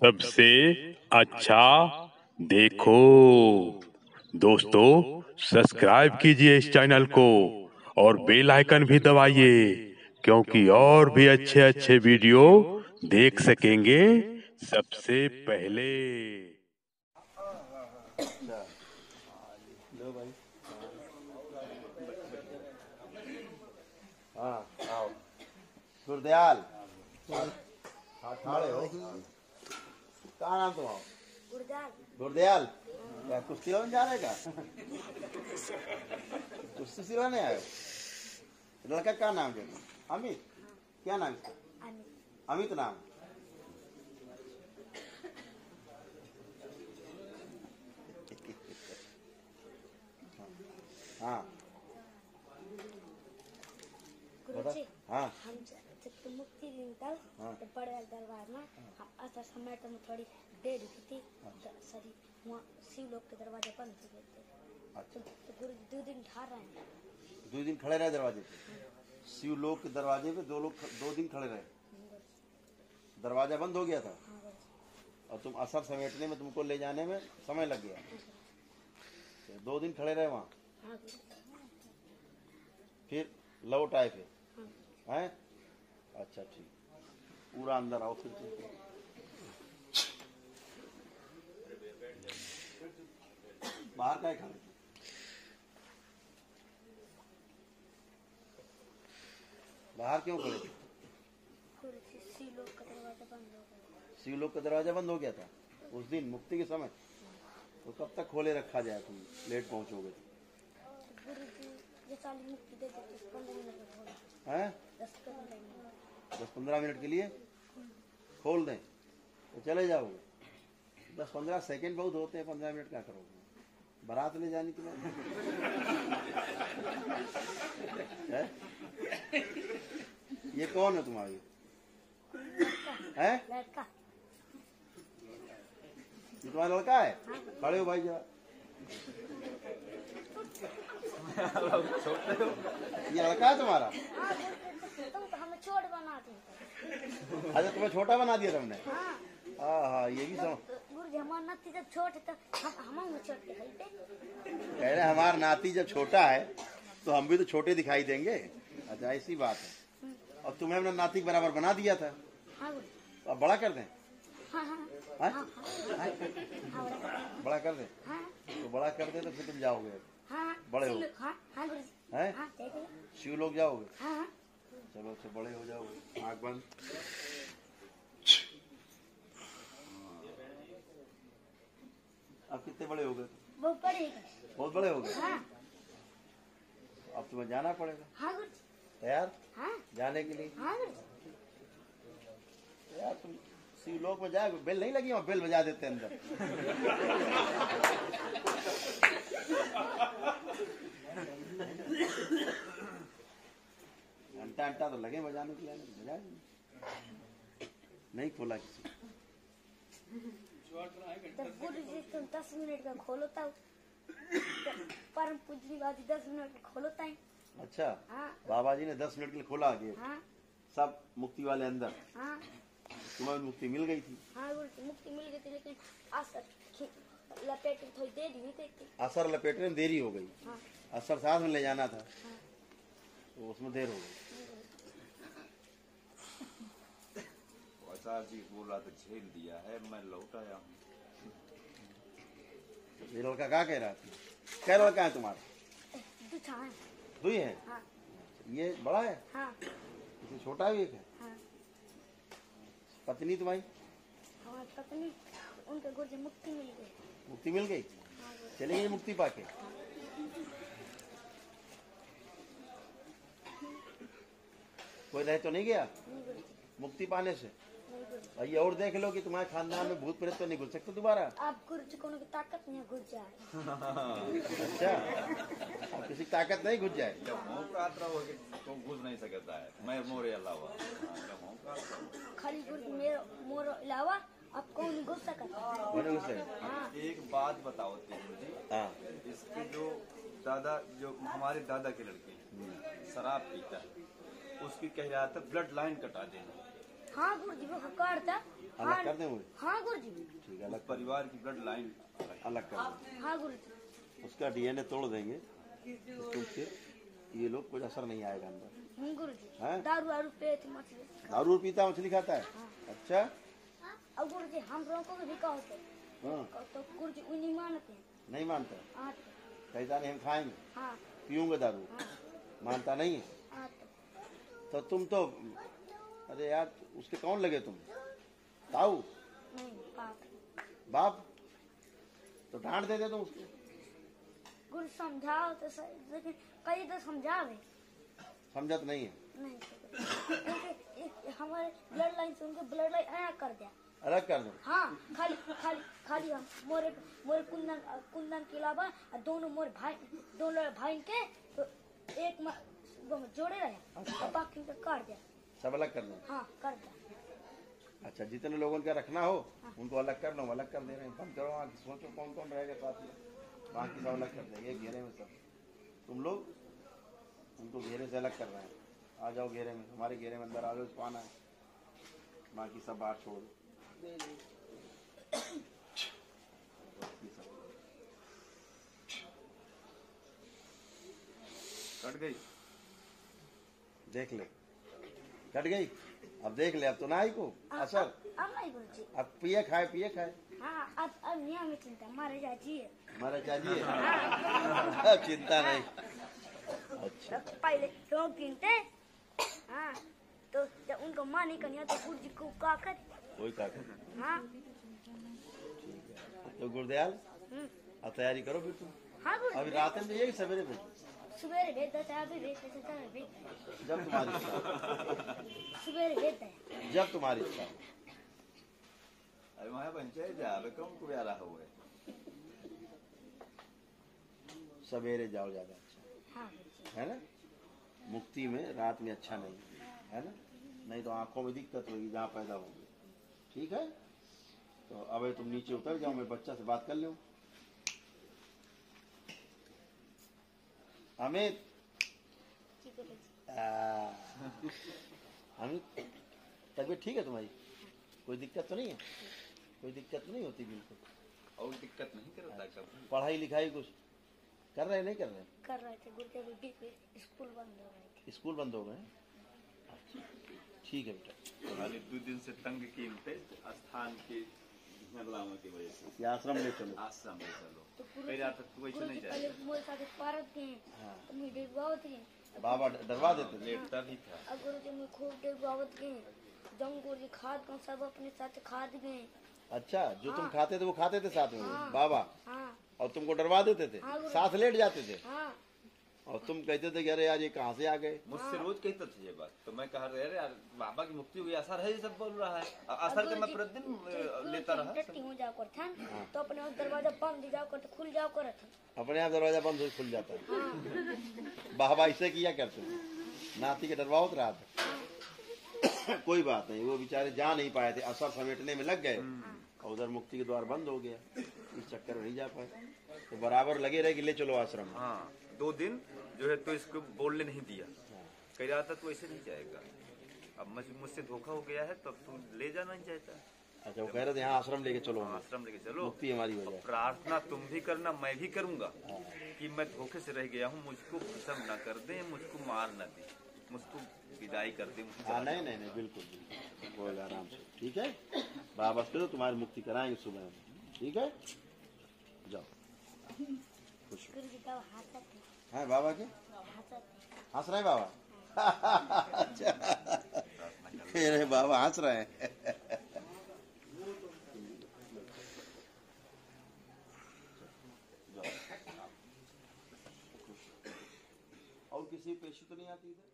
सबसे अच्छा देखो। दोस्तों सब्सक्राइब कीजिए इस चैनल को और बेल आइकन भी दबाइए, क्योंकि और भी अच्छे अच्छे वीडियो देख सकेंगे सबसे पहले। हाँ आओ। गुरदयाल ठाड़े हो। क्या नाम तुम्हारा? गुरदयाल क्या कुश्ती लड़ने जा रहे का कुश्ती सिलवाने आए लड़का क्या नाम है? अमित? क्या नाम अमित। अमित नाम। हाँ। जी हाँ। मुक्ति दिन तक हाँ। तो बड़े दरबार में। हम समय तो थोड़ी देर थी। तो सरी वहाँ शिव लोग के दरवाजे बंद हो गए थे। अच्छा। तो, तो गुरु दो दिन ठहर रहे हैं। दो दिन खड़े रहे दरवाजे पे? शिव के दरवाजे पे दो लोग दो दिन खड़े रहे? दरवाज़ा बंद हो गया था? हाँ और तुम असर समेटने में तुमको ले जाने में समय लग गया? तो दो दिन खड़े रहे वहाँ? हाँ फिर लौट आए फिर? हाँ। हैं? अच्छा ठीक। पूरा अंदर आओ फिर तुम। बाहर का थे? बाहर क्यों खड़े? थे हो शिवलोक का दरवाज़ा बंद हो गया था। उस दिन मुक्ति के समय। तो कब तक खोले रखा जाए तुम? लेट पहुंचोगे तो। हैं? दस पंद्रह मिनट के लिए खोल दें तो चले जाओगे। दस पंद्रह सेकेंड बहुत होते हैं पंद्रह मिनट क्या करोगे? बारात ले जानी तुम्हें हैं? ये कौन है तुम्हारी? है? ये तुम्हारा लड़का है? खड़े हो भाई जरा। ये लड़का है तुम्हारा हाँ गुरु जी, तुम तो हमें छोड़ बना थे अच्छा तुम्हें छोटा बना दिया तुमने? हाँ। हाँ हाँ ये भी समझ। नती जब छोटे तो हम हम छोड़ कह रहे हमारा नाती जब छोटा है तो हम भी तो छोटे दिखाई देंगे। अच्छा ऐसी बात है। और तुम्हें हमने नाती बराबर बना दिया था? हाँ तो अब बड़ा कर दें? हाँ हाँ हाँ? हाँ? बड़ा कर दें? हाँ। तो बड़ा कर दे तो फिर तुम जाओगे। हाँ बड़े हो। हाँ हाँ हैं? हाँ शिव लोग जाओगे? चलो अच्छा बड़े हो जाओ। आँख बंद। अब कितने बड़े हो गए? बहुत बड़े हो गए? हाँ। अब तुम्हें जाना पड़ेगा। हाँ तैयार? हाँ। जाने के लिए? हाँ यार तुम शिवलोक में जाए बेल नहीं लगी वहाँ? बेल बजा देते अंदर। घंटा तो लगे बजाने के लिए बजा देंगे। नहीं खोला किसी जब गुरु जी तुम दस मिनट का खोलो तब परम पूजनी बाजी दस मिनट का खोलो ताई अच्छा हाँ। बाबा जी ने दस मिनट के लिए खोला गेट हाँ। सब मुक्ति वाले अंदर। हाँ। तुम्हें मुक्ति मिल गई थी। हाँ मुक्ति मिल गई थी लेकिन असर लपेट थोड़ी देरी हुई थी। असर लपेटने में देरी हो गई। हाँ। असर साथ में ले जाना था। तो उसमें देर हो गई। आचार्य जी बोला तो झेल दिया है मैं लौट आया हूँ। ये लड़का क्या कह रहा था क्या लड़का है तुम्हारा? है दुई है? हाँ। ये बड़ा है? हाँ। इससे छोटा भी एक है? हाँ। पत्नी तुम्हारी? हमारी पत्नी उनके गुरु जी मुक्ति मिल गई मुक्ति मिल गई? हाँ जी। मुक्ति पाके। कोई रह तो नहीं गया? नहीं मुक्ति पाने से? ये और देख लो कि तुम्हारे खानदान में भूत प्रेत तो नहीं घुस सकते दोबारा। आप गुरु जी को ताकत नहीं घुस जाए। अच्छा। किसी की ताकत नहीं घुस जाए। जब हों प्रात रहोगे तो घुस नहीं सकता है मैं मोरे अलावा। जब हों खाली गुरु मेरे मोर अलावा अब कौन नहीं घुस सकता? हाँ। एक बात बताओ जी। हाँ। इसके जो दादा जो हमारे दादा के लड़के शराब पीता है उसकी कह रहा था ब्लड लाइन कटा देना। हाँ गुरु जी वो काटता अलग कर दें हाँ गुरु जी ठीक है अलग परिवार की ब्लड लाइन अलग कर दें। हाँ गुरु जी उसका डीएनए तोड़ देंगे। तो उससे ये लोग कुछ असर नहीं आएगा अंदर। हम्म, गुरु जी हैं? दारू वारू पे मछली। दारू पीता मछली खाता है? अच्छा। अब गुरु जी हम लोगों को भी कहो तो। हाँ। तो गुरु जी उन्हीं मानते। नहीं मानते? हाँ। तो कहता नहीं हम खाएँगे? हाँ। पीऊँगे दारू? मानता नहीं है? हाँ। तो तो तुम तो अरे यार उसके कौन लगे तुम? ताऊ? बाप? बाप तो डांट देते तुम उसको। गुरु समझाओ तो लेकिन कई तो समझावे समझत नहीं है। नहीं हमारे ब्लड लाइन से उनके ब्लड लाइन अलग कर दिया। अलग कर दो। हाँ खाली खाली खाली हम मोरे मोरे कुंदन कुंदन के अलावा दोनों मोरे भाई दोनों भाई के तो एक जोड़े रहे। और बाकी का काट दिया। सब अलग कर दो हाँ कर अच्छा जितने लोगों का रखना हो उनको अलग कर लो? अलग कर दे रहे हैं। बंद करो आँख सोचो कौन कौन रहेगा साथ में। बाकी सब अलग कर देंगे घेरे में सब। तुम लोग उनको घेरे से अलग कर रहे हैं। आ जाओ घेरे में हमारे घेरे में अंदर आ जाओ इसको आना है। बाकी सब बाहर छोड़ दो। कट गई? देख ले। कट गई? अब देख ले अब तो ना आई को असर। अब नहीं गुरु अब पिए खाए पिए खाए। हाँ अब अब हमें चिंता मारे जाती है। हमारा चाहिए अब चिंता नहीं। अच्छा। तो पहले लोग गिनते। हाँ तो जब उनको माँ नहीं करनी तो गुरु जी को का कर? कोई का कर? हाँ। तो गुरदयाल हम्म, अब तैयारी करो फिर तुम। हाँ गुरु अभी रात में ये सवेरे भेजो सवेरे भेज देते हैं अभी भेज देते हैं भेज जब तुम्हारी इच्छा भेज जब तुम्हारी इच्छा हो। अरे पंचायत जा अबे कौन को सवेरे जाओ ज़्यादा अच्छा हाँ है ना मुक्ति में रात में अच्छा नहीं है ना नहीं तो आँखों में दिक्कत होगी जहाँ पैदा होगी ठीक है? तो अब तुम नीचे उतर जाओ मैं बच्चा से बात कर लूँ। अमित गुरु जी आ, अमित तबीयत ठीक है तुम्हारी? कोई दिक्कत तो नहीं है? कोई दिक्कत तो नहीं होती बिल्कुल? और दिक्कत नहीं करता कभी? पढ़ाई लिखाई कुछ? कर रहे नहीं कर रहे कर रहे थे स्कूल बंद हो रहे थे। स्कूल बंद हो गए ठीक है बेटा। दो दिन से तंग की स्थान की की वजह से। आश्रम ले चलो। आश्रम में चलो। तो तक नहीं जाए मोरे साथ हाँ। तो मैं बाबा डरवा देते लेटता भी था। और गुरु जी मैं खूब डिगवावत गए जब गुरु जी खाद का सब अपने साथ खाद गए अच्छा जो तुम हाँ। खाते थे वो खाते थे साथ में? हाँ। बाबा? हाँ। और तुमको डरवा देते थे? साथ लेट जाते थे? हाँ। और तुम कहते थे अरे यार ये कहाँ से आ गए? मुझसे रोज कहता था ये बात। तो मैं कहा अरे यार बाबा की मुक्ति हुई असर है ये सब बोल रहा है। असर का मैं प्रतिदिन लेता रहा। हो जाओ कर था तो अपने आप दरवाज़ा बंद जाओ कर तो खुल जाओ कर अपने आप दरवाज़ा बंद हो खुल जाता है। बाबा ऐसे किया करते नाती के डरवाओ रहा था कोई बात नहीं वो बेचारे जा नहीं पाए थे असर समेटने में लग गए। और उधर मुक्ति के द्वार बंद हो गया। इस चक्कर में नहीं जा पाए। तो बराबर लगे रहे कि ले चलो आश्रम। हाँ। दो दिन जो है तो इसको बोलने नहीं दिया। कह रहा था तो ऐसे नहीं जाएगा। अब मुझसे धोखा हो गया है तो अब तुम ले जाना नहीं चाहता। अच्छा वो कह रहे थे यहाँ आश्रम लेके चलो आश्रम लेके चलो। मुक्ति हमारी हो प्रार्थना तुम भी करना मैं भी करूँगा कि मैं धोखे से रह गया हूँ मुझको भस्म न कर दे मुझको मार न दे। मुझको विदाई कर दे मुझको हाँ नहीं नहीं नहीं बिल्कुल बिल्कुल। आराम से। ठीक है? बाबा करो तुम्हारी मुक्ति कराएँगे सुबह ठीक है? जाओ। खुश हो हाँ बाबा के? हंस रहे बाबा? अच्छा। रहे बाबा हंस रहे हैं। और किसी पेशी तो नहीं आती इधर?